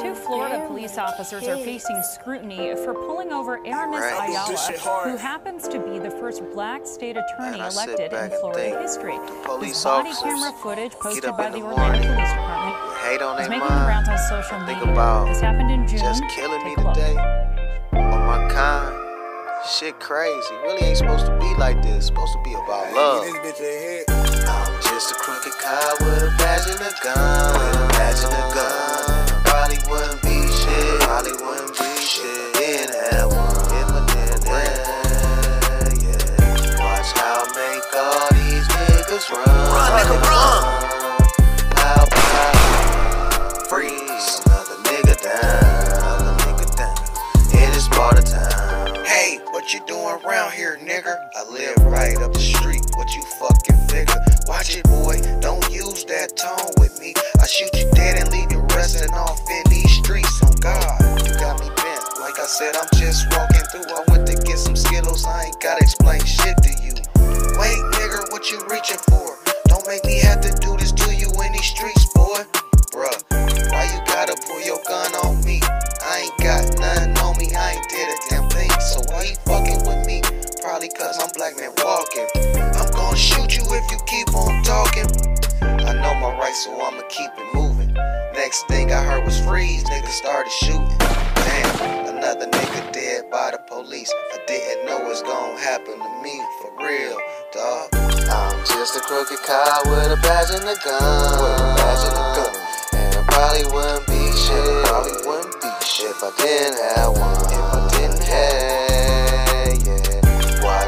Two Florida police officers are facing scrutiny for pulling over Aramis Right. Ayala, who happens to be the first black state attorney Man, elected in Florida history. police His body officers camera footage posted by the the Orlando Police Department hate on is their making the rounds on social Think media. about this happened in June. Just killing Take a look. today. On my kind. Shit crazy. Really ain't supposed to be like this. Supposed to be about love. This bitch ahead. I'm just a crooked cop with a badge and a gun. With a badge and a gun. Niggas run. Run, nigga, run. Pow, pow. Freeze. Another nigga down. Another nigga down. It is part of time. Hey, what you doing around here, nigga? I live right up the street. What you fucking figure? Watch it, boy. Don't use that tone with me. I shoot you dead and leave you resting off black man walking. I'm gonna shoot you if you keep on talking. I know my rights, so I'ma keep it moving. Next thing I heard was freeze, niggas started shooting. Damn, another nigga dead by the police. I didn't know it's gonna happen to me, for real, dawg. I'm just a crooked cop with a badge and a gun. With a badge and a gun. And it probably wouldn't be shit. Probably wouldn't be shit if I didn't have one. If I didn't have.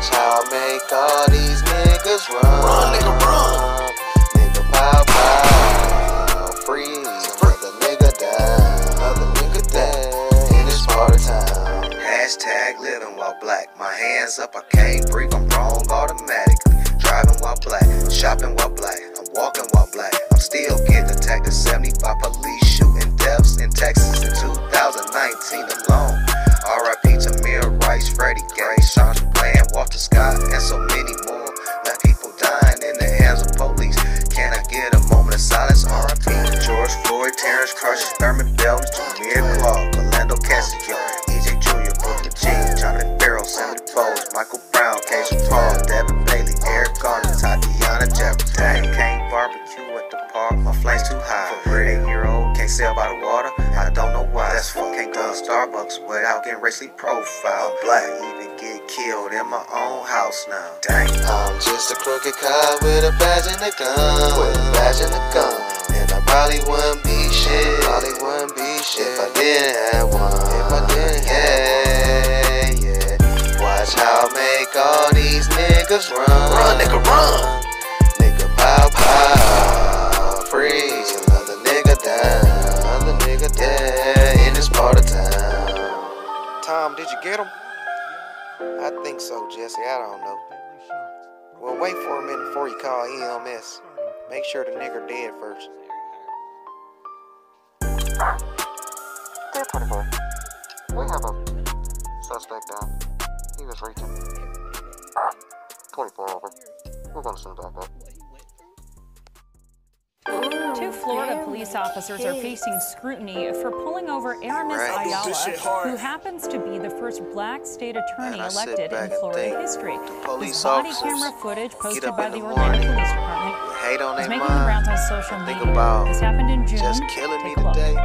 Watch how I make all these niggas run. Run, nigga, run. Nigga, pow, pow. Freeze. Another nigga down. Another nigga down. In this part of town. Hashtag living while black. My hands up, I can't breathe. I'm wrong automatically. Fuck. Can't go to Starbucks without getting racially profiled. Black, even get killed in my own house now. Dang, I'm just a crooked cop with a badge and a gun. With a badge and a gun. And I probably wouldn't be shit. Probably wouldn't be shit if I didn't have one. If I didn't have, yeah. Watch how I make all these niggas run. Run, nigga, run. Did you get him? I think so, Jesse. I don't know. Well, wait for a minute before you call EMS. Make sure the nigger dead first. 1024. We have a suspect down. He was reaching. 24 over. We're gonna send back up. Florida police officers are facing scrutiny for pulling over Aramis Right. Ayala, This shit hard. who happens to be the first black state attorney Man, elected in Florida think, history. police His body camera footage posted by the the Orlando morning, Police Department Hate on is their making the rounds on social Think media. about this happened in June. Just killing me Take a look. today.